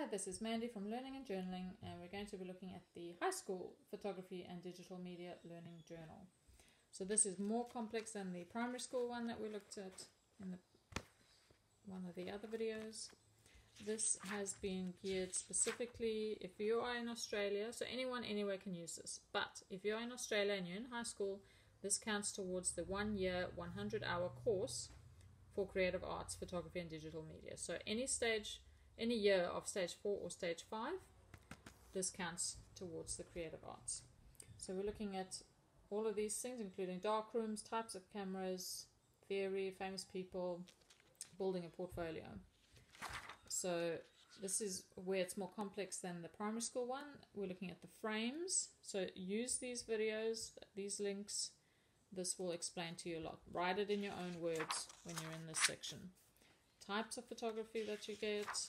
Hi, this is Mandy from Learning and Journaling, and we're going to be looking at the High School Photography and Digital Media Learning Journal. So, this is more complex than the primary school one that we looked at in the, one of the other videos. This has been geared specifically if you are in Australia, so anyone anywhere can use this. But if you're in Australia and you're in high school, this counts towards the one year, 100 hour course for creative arts, photography, and digital media. So, any stage any year of stage four or stage five, this counts towards the creative arts. So we're looking at all of these things, including dark rooms, types of cameras, theory, famous people, building a portfolio. So this is where it's more complex than the primary school one. We're looking at the frames. So use these videos, these links. This will explain to you a lot. Write it in your own words when you're in this section. Types of photography that you get,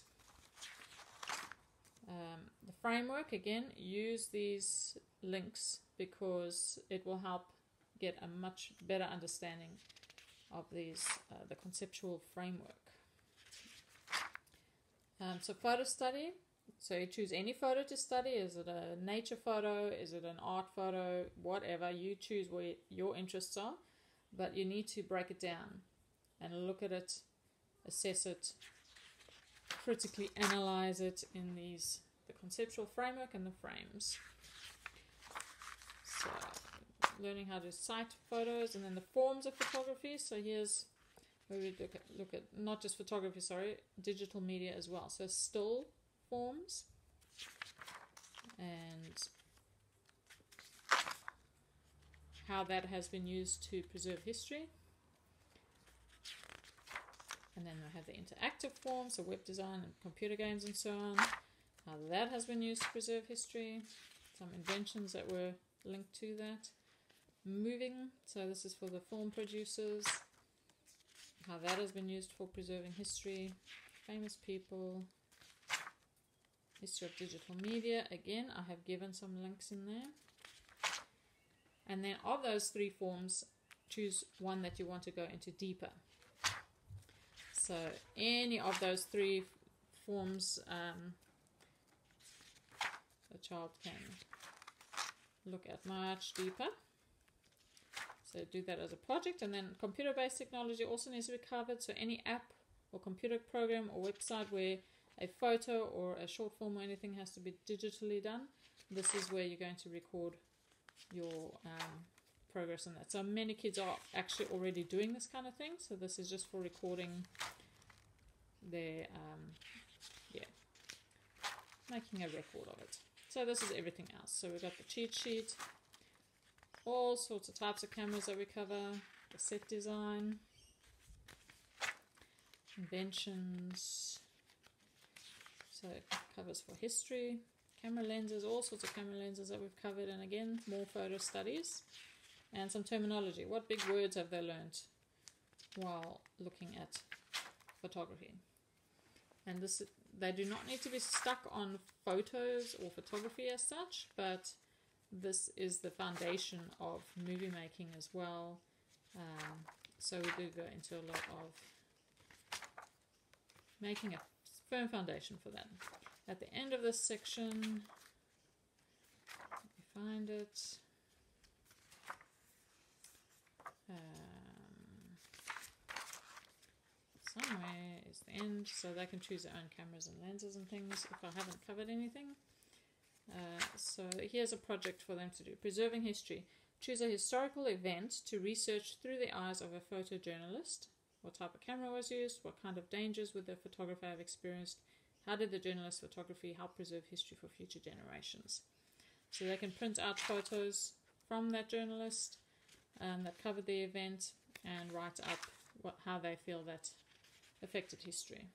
um, the framework again use these links because it will help get a much better understanding of these uh, the conceptual framework. Um, so photo study. So you choose any photo to study. Is it a nature photo? Is it an art photo? Whatever. You choose where your interests are but you need to break it down and look at it assess it critically analyze it in these the conceptual framework and the frames. So learning how to cite photos and then the forms of photography. So here's where we look at, look at not just photography, sorry, digital media as well. So still forms and how that has been used to preserve history. And then I have the interactive forms, so web design and computer games and so on. How that has been used to preserve history. Some inventions that were linked to that. Moving, so this is for the film producers. How that has been used for preserving history. Famous people. History of digital media. Again, I have given some links in there. And then of those three forms, choose one that you want to go into deeper. So any of those three forms, um, the child can look at much deeper. So do that as a project. And then computer-based technology also needs to be covered. So any app or computer program or website where a photo or a short film or anything has to be digitally done, this is where you're going to record your um, progress on that. So many kids are actually already doing this kind of thing. So this is just for recording their, um, yeah, making a record of it. So this is everything else. So we've got the cheat sheet, all sorts of types of cameras that we cover, the set design, inventions, so it covers for history, camera lenses, all sorts of camera lenses that we've covered, and again, more photo studies and some terminology. What big words have they learned while looking at photography? And this they do not need to be stuck on photos or photography as such, but this is the foundation of movie making as well. Um, so we do go into a lot of making a firm foundation for that. At the end of this section, let me find it. Somewhere is the end, so they can choose their own cameras and lenses and things if I haven't covered anything. Uh, so here's a project for them to do. Preserving history. Choose a historical event to research through the eyes of a photojournalist. What type of camera was used? What kind of dangers would the photographer have experienced? How did the journalist's photography help preserve history for future generations? So they can print out photos from that journalist um, that covered the event and write up what, how they feel that affected history.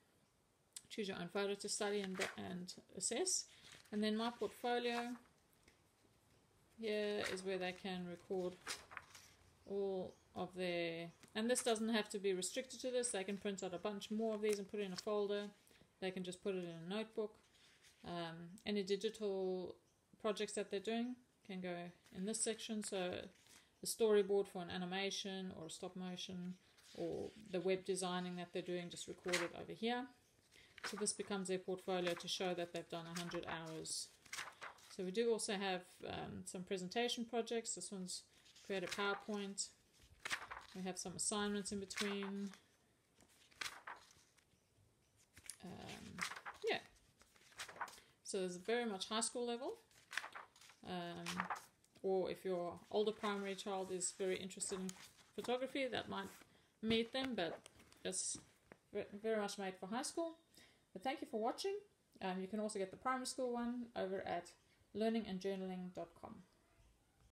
Choose your own photo to study and, and assess. And then my portfolio. Here is where they can record all of their, and this doesn't have to be restricted to this. They can print out a bunch more of these and put it in a folder. They can just put it in a notebook. Um, any digital projects that they're doing can go in this section. So a storyboard for an animation or a stop motion or the web designing that they're doing, just record it over here. So this becomes their portfolio to show that they've done 100 hours. So we do also have um, some presentation projects. This one's create a PowerPoint. We have some assignments in between. Um, yeah. So it's very much high school level. Um, or if your older primary child is very interested in photography, that might meet them, but it's very much made for high school. But thank you for watching. Um, you can also get the primary school one over at learningandjournaling.com.